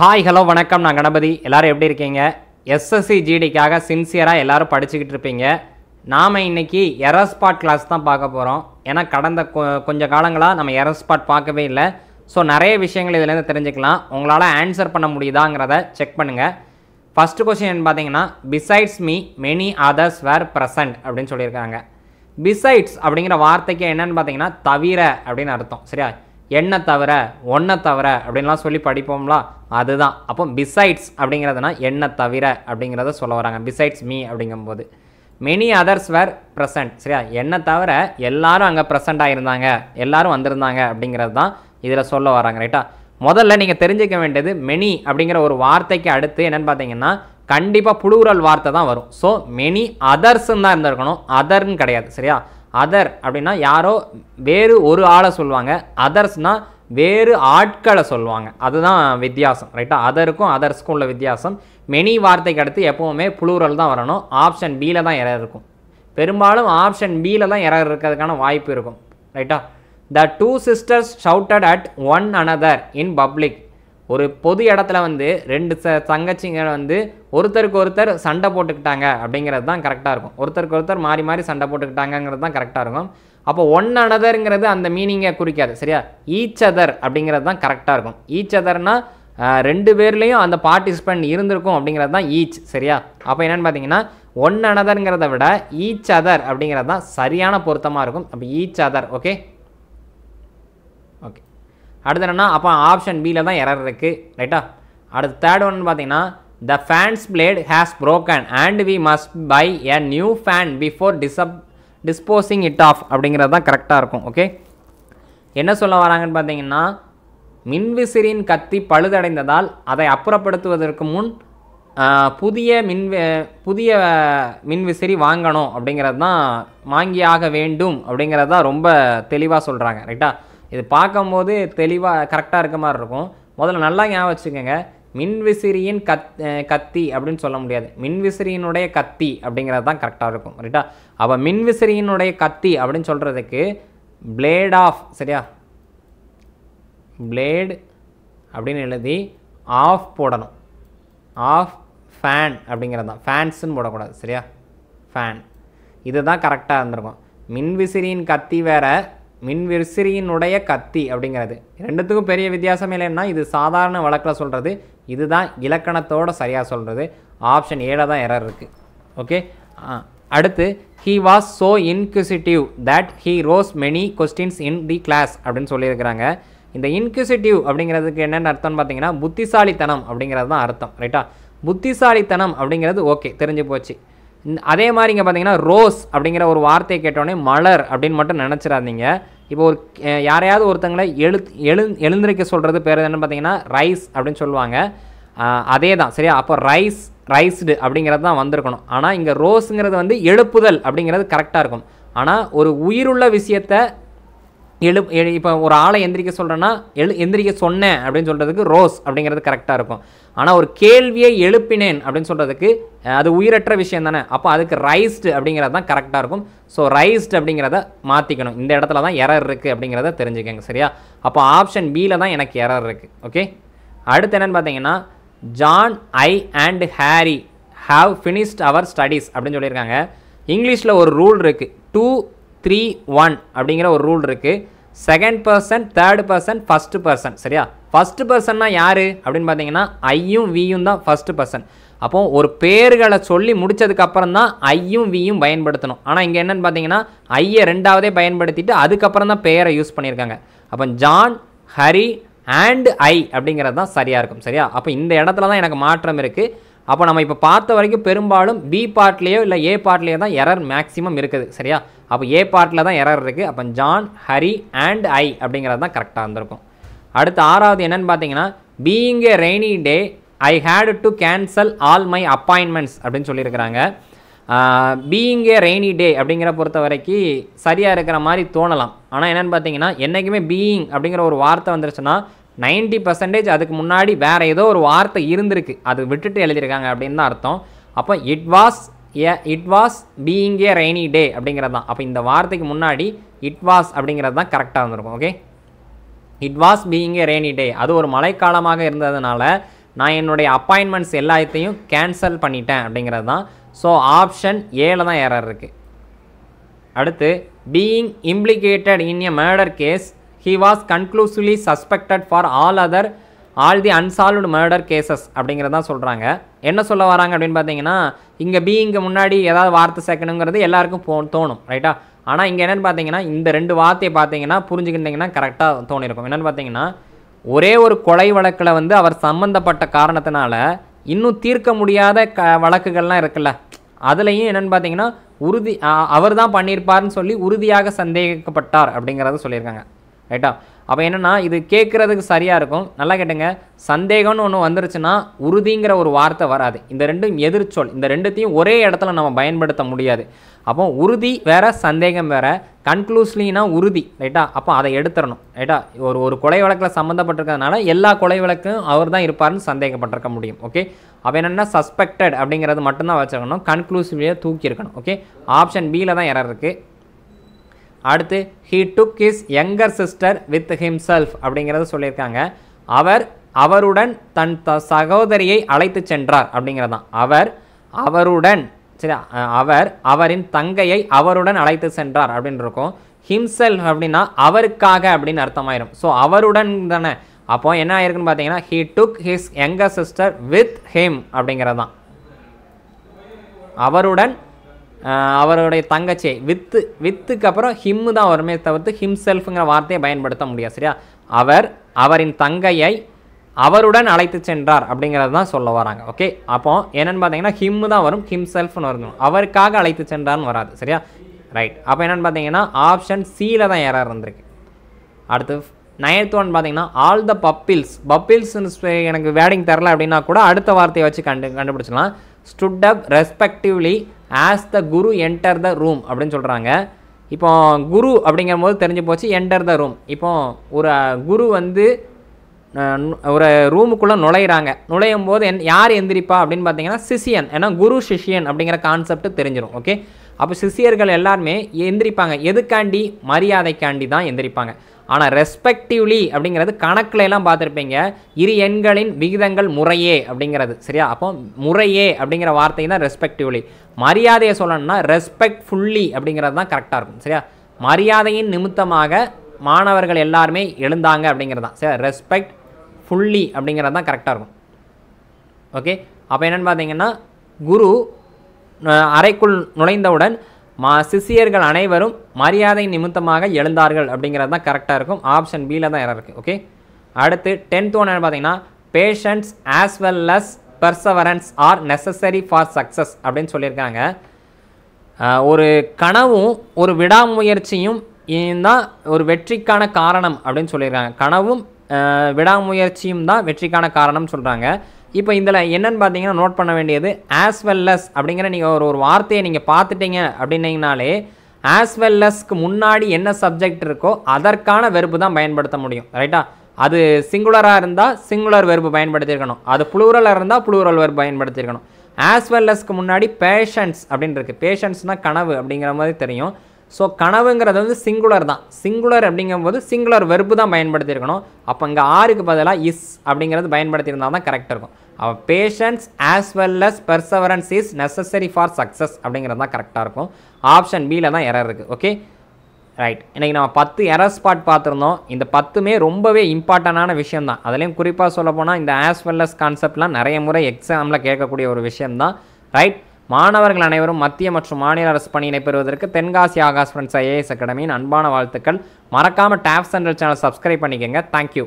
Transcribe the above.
Hi hello வணக்கம். நான் கணபதி. எல்லோரும் எப்படி இருக்கீங்க? எஸ்எஸ்சி ஜிடிக்காக சின்சியராக எல்லாரும் படிச்சுக்கிட்டு இருப்பீங்க. நாம் இன்னைக்கு எரஸ்பாட் கிளாஸ் தான் பார்க்க போகிறோம் ஏன்னா கடந்த கொ- காலங்களாக நம்ம எரஸ்பாட் பார்க்கவே இல்லை. ஸோ நிறைய விஷயங்கள் இதுலேருந்து தெரிஞ்சுக்கலாம். உங்களால் ஆன்சர் பண்ண முடியுதாங்கிறத செக் பண்ணுங்கள் ஃபஸ்ட்டு கொஸ்டின் பார்த்தீங்கன்னா besides me many others were present அப்படின்னு சொல்லியிருக்காங்க. பிசைட்ஸ் அப்படிங்கிற வார்த்தைக்கு என்னன்னு பார்த்தீங்கன்னா தவிர அப்படின்னு அர்த்தம். சரியா? என்ன தவிர ஒன்றை தவிர அப்படின்லாம் சொல்லி படிப்போம்ல அதுதான். அப்போ பிசைட்ஸ் அப்படிங்கிறதுனா என்ன தவிர அப்படிங்கிறத சொல்ல வராங்க. பிசைட்ஸ் மீ அப்படிங்கும்போது. மெனி அதர்ஸ் வேர் ப்ரெசன்ட் சரியா? என்ன தவிர எல்லாரும் அங்கே ப்ரெசண்ட் ஆகிருந்தாங்க எல்லாரும் வந்திருந்தாங்க அப்படிங்கிறது தான் இதில் சொல்ல வராங்க. ரைட்டா முதல்ல நீங்கள் தெரிஞ்சிக்க வேண்டியது மெனி அப்படிங்கிற ஒரு வார்த்தைக்கு அடுத்து என்னன்னு பார்த்தீங்கன்னா கண்டிப்பாக புழுகுரல் வார்த்தை தான் வரும். ஸோ மெனி அதர்ஸ்ன்னு தான் இருந்திருக்கணும். அதர்ன்னு கிடையாது. சரியா? அதர் அப்படின்னா யாரோ வேறு ஒரு ஆளை சொல்லுவாங்க. அதர்ஸ்னால் வேறு ஆட்களை சொல்லுவாங்க. அதுதான் வித்தியாசம் ரைட்டா அதருக்கும் அதர்ஸ்க்கும் உள்ள வித்தியாசம். மெனி வார்த்தைக்கு அடுத்து எப்போவுமே புளூரல் தான் வரணும். ஆப்ஷன் பியில் தான் எரர் இருக்கும். பெரும்பாலும் ஆப்ஷன் பியில் தான் எரர் இருக்கிறதுக்கான வாய்ப்பு இருக்கும் ரைட்டா the two sisters shouted at one another in public ஒரு பொது இடத்துல வந்து ரெண்டு ச தங்கச்சிங்க வந்து ஒருத்தருக்கு ஒருத்தர் சண்டை போட்டுக்கிட்டாங்க அப்படிங்கிறது தான் கரெக்டாக இருக்கும். ஒருத்தருக்கு ஒருத்தர் மாறி மாறி சண்டை போட்டுக்கிட்டாங்கங்கிறது தான் கரெக்டாக இருக்கும். அப்போ ஒன் அனதருங்கிறது அந்த மீனிங்கை குறிக்காது சரியா? ஈச் அதர் அப்படிங்கிறது தான் கரெக்டாக இருக்கும். ஈச் அதர்னால் ரெண்டு பேர்லேயும் அந்த பார்ட்டிசிபெண்ட் இருந்திருக்கும் அப்படிங்கிறது தான் ஈச் சரியா? அப்போ என்னென்னு பார்த்தீங்கன்னா ஒன் அனதருங்கிறத விட ஈச் அதர் அப்படிங்கிறது தான் சரியான பொருத்தமாக இருக்கும். அப்போ ஈச் அதர் ஓகே அடுத்து என்னென்னா அப்போ ஆப்ஷன் பியில் தான் எரர் இருக்குது ரைட்டா அடுத்து தேர்ட் ஒன் பார்த்தீங்கன்னா the fan's blade has broken and we must buy a new fan before டிசப் disposing it off அப்படிங்கிறது தான் கரெக்டாக இருக்கும் ஓகே என்ன சொல்ல வராங்கன்னு பார்த்தீங்கன்னா மின்விசிறியின் கத்தி பழுதடைந்ததால் அதை அப்புறப்படுத்துவதற்கு முன் புதிய மின் புதிய மின்விசிறி வாங்கணும் அப்படிங்கிறது தான் வாங்கியாக வேண்டும் அப்படிங்கிறது தான் ரொம்ப தெளிவாக சொல்கிறாங்க ரைட்டா இது பார்க்கும்போது தெளிவாக கரெக்டாக இருக்க மாதிரி இருக்கும். முதல்ல நல்லா ஞாபகம் வச்சுக்கோங்க. மின்விசிறியின் கத் கத்தி அப்படின்னு சொல்ல முடியாது. மின்விசிறியினுடைய கத்தி அப்படிங்கிறது தான் கரெக்டாக இருக்கும். ரைட்டா அப்போ மின்விசிறியினுடைய கத்தி அப்படின்னு சொல்கிறதுக்கு பிளேட் ஆஃப் சரியா? பிளேடு அப்படின்னு எழுதி ஆஃப் போடணும். ஆஃப் ஃபேன் அப்படிங்கிறது தான். ஃபேன்ஸுன்னு போடக்கூடாது சரியா? ஃபேன் இதுதான் கரெக்டாக இருந்திருக்கும். மின்விசிறியின் கத்தி வேறு மின் விசிறியினுடைய கத்தி அப்படிங்கிறது. ரெண்டுத்துக்கும் பெரிய வித்தியாசம் இல்லைன்னா இது சாதாரண வழக்கில் சொல்கிறது இதுதான் இலக்கணத்தோட சரியாக சொல்கிறது ஆப்ஷன் ஏழை தான் எரர் இருக்குது ஓகே அடுத்து he was so inquisitive that he rose many questions in the class அப்படின்னு சொல்லியிருக்கிறாங்க. இந்த இன்க்யூசிட்டிவ் அப்படிங்கிறதுக்கு என்னென்ன அர்த்தம்னு பார்த்தீங்கன்னா புத்திசாலித்தனம் அப்படிங்கிறது தான் அர்த்தம் ரைட்டா புத்திசாலித்தனம் அப்படிங்கிறது ஓகே தெரிஞ்சு போச்சு. அதே மாதிரி இங்கே பார்த்தீங்கன்னா ரோஸ் அப்படிங்கிற ஒரு வார்த்தையை கேட்டோடனே மலர் அப்படின்னு மட்டும் நினச்சிடாதீங்க. இப்போ ஒரு யாரையாவது ஒருத்தங்களை எழு எழு எழுந்திருக்க சொல்கிறது பேர் என்னென்னு பார்த்தீங்கன்னா ரைஸ் அப்படின்னு சொல்லுவாங்க. அதே தான் சரியா? அப்போ ரைஸ் ரைஸ்டு அப்படிங்கிறது தான் வந்திருக்கணும். ஆனால் இங்கே ரோஸுங்கிறது வந்து எழுப்புதல் அப்படிங்கிறது கரெக்டாக இருக்கும். ஆனால் ஒரு உயிருள்ள விஷயத்தை எழு எழு இப்போ ஒரு ஆளை எந்திரிக்க சொல்கிறேன்னா எழு எந்திரிக்க சொன்னேன் அப்படின்னு சொல்கிறதுக்கு ரோஸ் அப்படிங்கிறது கரெக்டாக இருக்கும். ஆனால் ஒரு கேள்வியை எழுப்பினேன் அப்படின்னு சொல்கிறதுக்கு அது உயிரற்ற விஷயம் தானே. அப்போ அதுக்கு ரைஸ்டு அப்படிங்கிறது தான் கரெக்டாக இருக்கும். ஸோ ரைஸ்டு அப்படிங்கிறத மாற்றிக்கணும் இந்த இடத்துல தான் எரர் இருக்குது அப்படிங்கிறத தெரிஞ்சுக்கோங்க சரியா? அப்போ ஆப்ஷன் பியில் தான் எனக்கு எரர் இருக்குது ஓகே அடுத்து என்னென்னு பார்த்தீங்கன்னா John I and Harry have finished our studies அப்படின்னு சொல்லியிருக்காங்க. இங்கிலீஷில் ஒரு ரூல் இருக்குது டூ த்ரீ ஒன் அப்படிங்கிற ஒரு ரூல் இருக்குது second person third person first person சரியா? ஃபஸ்ட்டு பர்சன்னா யார்? அப்படின்னு பார்த்தீங்கன்னா ஐயும் வியும் தான் ஃபஸ்ட்டு பர்சன் அப்போ ஒரு பேர்களை சொல்லி முடித்ததுக்கப்புறம் தான் ஐயும் வியும் பயன்படுத்தணும். ஆனால் இங்கே என்னன்னு பார்த்தீங்கன்னா ஐயை ரெண்டாவதே பயன்படுத்திட்டு அதுக்கப்புறம் தான் பெயரை யூஸ் பண்ணியிருக்காங்க. அப்போ ஜான் ஹரி அண்ட் ஐ அப்படிங்கிறது தான் சரியாக இருக்கும். சரியா? அப்போ இந்த இடத்துல தான் எனக்கு மாற்றம் இருக்குது அப்போ நம்ம இப்போ பார்த்த வரைக்கும் பெரும்பாலும் பி பார்ட்லேயோ இல்லை ஏ பார்ட்லேயோ தான் எரர் மேக்ஸிமம் இருக்குது. சரியா? அப்போ ஏ பார்ட்டில் தான் எரர் இருக்குது அப்போ ஜான் ஹரி அண்ட் ஐ அப்படிங்கிறது தான் கரெக்டாக இருந்திருக்கும். அடுத்து ஆறாவது என்னன்னு பார்த்தீங்கன்னா being a rainy day I had to cancel all my appointments அப்படின்னு சொல்லியிருக்கிறாங்க. பீயிங் ஏ ரெய்னி டே அப்படிங்கிற பொறுத்த வரைக்கும் சரியாக இருக்கிற மாதிரி தோணலாம். ஆனால் என்னென்னு பார்த்தீங்கன்னா என்றைக்குமே பீயிங் அப்படிங்கிற ஒரு வார்த்தை வந்துருச்சுன்னா 90% பர்சன்டேஜ் அதுக்கு முன்னாடி வேறு ஏதோ ஒரு வார்த்தை இருந்திருக்கு. அது விட்டுட்டு எழுதியிருக்காங்க அப்படின்னு தான் அர்த்தம். அப்போ it was a it was being a rainy day அப்படிங்கிறது தான் அப்போ இந்த வார்த்தைக்கு முன்னாடி இட் வாஸ் அப்படிங்கிறது தான் கரெக்டாக இருந்திருக்கும் okay it was being a rainy day அது ஒரு மழைக்காலமாக இருந்ததுனால நான் என்னுடைய அப்பாயின்மெண்ட்ஸ் எல்லாத்தையும் கேன்சல் பண்ணிட்டேன் அப்படிங்கிறது தான் ஸோ ஆப்ஷன் ஏல தான் எரர் இருக்குது அடுத்து being implicated in a murder case he was conclusively suspected for all other all the unsolved murder cases அப்படிங்கிறதான் சொல்கிறாங்க என்ன சொல்ல வராங்க அப்படின்னு பார்த்தீங்கன்னா இங்கே பீயிங்கு முன்னாடி ஏதாவது வார்த்தை சேர்க்கணுங்கிறது எல்லாருக்கும் போ தோணும் ரைட்டா ஆனால் இங்கே என்னென்னு பார்த்தீங்கன்னா இந்த ரெண்டு வார்த்தையை பார்த்தீங்கன்னா புரிஞ்சுக்கிட்டிங்கன்னா கரெக்டாக தோணிருக்கும். என்னென்னு பார்த்தீங்கன்னா ஒரே ஒரு கொலை வழக்கில் வந்து அவர் சம்மந்தப்பட்ட காரணத்தினால இன்னும் தீர்க்க முடியாத க வழக்குகள்லாம் இருக்குல்ல. அதுலேயும் என்னென்னு பார்த்தீங்கன்னா உறுதி அவர் தான் பண்ணியிருப்பார்னு சொல்லி உறுதியாக சந்தேகிக்கப்பட்டார் அப்படிங்கிறத சொல்லியிருக்காங்க ரைட்டா அப்போ என்னென்னா இது கேட்குறதுக்கு சரியாக இருக்கும். நல்லா கேட்டுங்க. சந்தேகம்னு ஒன்று வந்துருச்சுன்னா உறுதிங்கிற ஒரு வார்த்தை வராது. இந்த ரெண்டும் எதிர்ச்சொல். இந்த ரெண்டுத்தையும் ஒரே இடத்துல நம்ம பயன்படுத்த முடியாது. அப்போ உறுதி வேறு சந்தேகம் வேறு. கன்க்ளூஸ்லினா உறுதி ரைட்டா? அப்போ அதை எடுத்துடணும் ரைட்டா? ஒரு ஒரு கொலை வழக்கில் சம்மந்தப்பட்டிருக்கிறதுனால எல்லா கொலை வழக்கும் அவர் தான் இருப்பார்னு சந்தேகப்பட்டிருக்க முடியும் ஓகே? அப்போ என்னென்னா சஸ்பெக்டட் அப்படிங்கிறது மட்டும்தான் வச்சுருக்கணும். கன்க்ளூசிவ்லியே தூக்கி இருக்கணும் ஓகே? ஆப்ஷன் பியில் தான் எரர் இருக்குது அடுத்து he took his younger sister with himself அப்படிங்கிறத சொல்லியிருக்காங்க. அவர் அவருடன் தன் த சகோதரியை அழைத்து சென்றார் அப்படிங்கிறதான். அவர் அவருடன் சரி அவர் அவரின் தங்கையை அவருடன் அழைத்து சென்றார் அப்படின்னு இருக்கும் ஹிம்செல் அப்படின்னா அவருக்காக அப்படின்னு அர்த்தமாயிரும். ஸோ அவருடன் தானே. அப்போ என்ன ஆயிருக்குன்னு பார்த்தீங்கன்னா he took his younger sister with him அப்படிங்கிறது தான் அவருடன் அவருடைய தங்கச்சி வித்து வித்துக்கு அப்புறம் ஹிம்மு தான் வருமே தவிர்த்து ஹிம்செல்ஃப்ங்கிற வார்த்தையை பயன்படுத்த முடியாது சரியா? அவர் அவரின் தங்கையை அவருடன் அழைத்து சென்றார் அப்படிங்கிறது தான் சொல்ல வராங்க ஓகே அப்போ என்னென்னு பார்த்தீங்கன்னா ஹிம்மு தான் வரும் ஹிம்செல்ஃப்னு வரும். அவருக்காக அழைத்து சென்றார்னு வராது சரியா? ரைட் அப்போ என்னென்னு பார்த்தீங்கன்னா ஆப்ஷன் சியில் தான் எரர் இருந்திருக்கு. அடுத்து நைன்த் ஒன் பார்த்தீங்கன்னா ஆல் த பப்பிள்ஸ் பப்பிள்ஸ்ன்னு எனக்கு வேடிங் தரல அப்படின்னா கூட அடுத்த வார்த்தையை வச்சு கண்டு கண்டுபிடிச்சிக்கலாம் stood up respectively as the guru enter the room அப்படின்னு சொல்கிறாங்க இப்போ குரு அப்படிங்கும் போது தெரிஞ்சு போச்சு என்டர் த ரூம் இப்போ ஒரு குரு வந்து ஒரு ரூமுக்குள்ளே நுழையிறாங்க. நுழையும் போது என் யார் எந்திரிப்பா அப்படின்னு பார்த்தீங்கன்னா சிஷியன். ஏன்னா குரு சிஷியன் அப்படிங்கிற கான்செப்ட் தெரிஞ்சிடும் ஓகே அப்போ சிஷியர்கள் எல்லாருமே எந்திரிப்பாங்க. எதுக்காண்டி? மரியாதைக்காண்டி தான் எந்திரிப்பாங்க. ஆனால் ரெஸ்பெக்டிவ்லி அப்படிங்கிறது கணக்கில் எல்லாம் பார்த்துருப்பீங்க. இரு எண்களின் விகிதங்கள் முறையே அப்படிங்கிறது சரியா? அப்போ முறையே அப்படிங்கிற வார்த்தை தான் ரெஸ்பெக்டிவ்லி மரியாதையை சொல்லணும்னா ரெஸ்பெக்ட்ஃபுல்லி அப்படிங்கிறது தான் கரெக்டாக இருக்கும் சரியா? மரியாதையின் நிமித்தமாக மாணவர்கள் எல்லாருமே எழுந்தாங்க அப்படிங்கிறது தான் சரி ரெஸ்பெக்ட் ஃபுல்லி அப்படிங்கிறது தான் கரெக்டாக இருக்கும். ஓகே அப்போ என்னென்னு பார்த்தீங்கன்னா குரு அறைக்குள் நுழைந்தவுடன் மா சிஷியர்கள் அனைவரும் மரியாதை நிமித்தமாக எழுந்தார்கள் அப்படிங்கிறது தான் கரெக்டாக இருக்கும். ஆப்ஷன் பியில் தான் இடம் இருக்குது ஓகே அடுத்து டென்த் ஒன்று பார்த்தீங்கன்னா patience as well as perseverance are necessary for success அப்படின்னு சொல்லியிருக்காங்க. ஒரு கனவும் ஒரு விடாமுயற்சியும் தான் ஒரு வெற்றிக்கான காரணம் அப்படின்னு சொல்லியிருக்காங்க. கனவும் விடாமுயற்சியும் தான் வெற்றிக்கான காரணம்னு சொல்கிறாங்க இப்போ இதில் என்னென்னு பார்த்தீங்கன்னா நோட் பண்ண வேண்டியது ஆஸ் வெல்லஸ் அப்படிங்கிற நீங்கள் ஒரு ஒரு வார்த்தையை நீங்கள் பார்த்துட்டீங்க அப்படின்னீங்கனாலே ஆஸ் வெல்லஸ்க்கு முன்னாடி என்ன சப்ஜெக்ட் இருக்கோ அதற்கான வெறுப்பு தான் பயன்படுத்த முடியும் ரைட்டா அது சிங்குலராக இருந்தால் சிங்குலர் வெறுப்பு பயன்படுத்தியிருக்கணும். அது புளூரலாக இருந்தால் புளூரல் வெறுப்பு பயன்படுத்தியிருக்கணும். ஆஸ் வெல்லஸ்க்கு முன்னாடி பேஷன்ஸ் அப்படின்னு இருக்குது பேஷன்ஸ்னால் கனவு அப்படிங்கிற மாதிரி தெரியும். ஸோ கனவுங்கிறது வந்து சிங்குலர் தான். சிங்குலர் அப்படிங்கும்போது சிங்குலர் வெறுப்பு தான் பயன்படுத்தியிருக்கணும். அப்போ இங்கே ஆறுக்கு பதிலாக இஸ் அப்படிங்கிறது பயன்படுத்தியிருந்தால் தான் கரெக்டாக இருக்கும். Patience as well as perseverance is necessary for success அப்படிங்கிறது தான் கரெக்டாக இருக்கும். ஆப்ஷன் பியில் தான் எரர் இருக்குது ஓகே ரைட் இன்றைக்கி நம்ம பத்து எரர் ஸ்பாட் பார்த்துருந்தோம். இந்த பத்துமே ரொம்பவே இம்பார்ட்டண்டான விஷயம் தான். அதுலேயும் குறிப்பாக சொல்ல போனால் இந்த ஆஸ் வெல்லஸ் கான்செப்ட்லாம் நிறைய முறை எக்ஸாமில் கேட்கக்கூடிய ஒரு விஷயம்தான் ரைட் மாணவர்கள் அனைவரும் மத்திய மற்றும் மாநில அரசு பணியினை பெறுவதற்கு தென்காசி ஆகாஷ் ஃப்ரெண்ட்ஸ் ஐஏஎஸ் அகாடமியின் அன்பான வாழ்த்துக்கள். மறக்காமல் டேப் சென்ட்ரல் சேனல் சப்ஸ்கிரைப் பண்ணிக்கோங்க. Thank you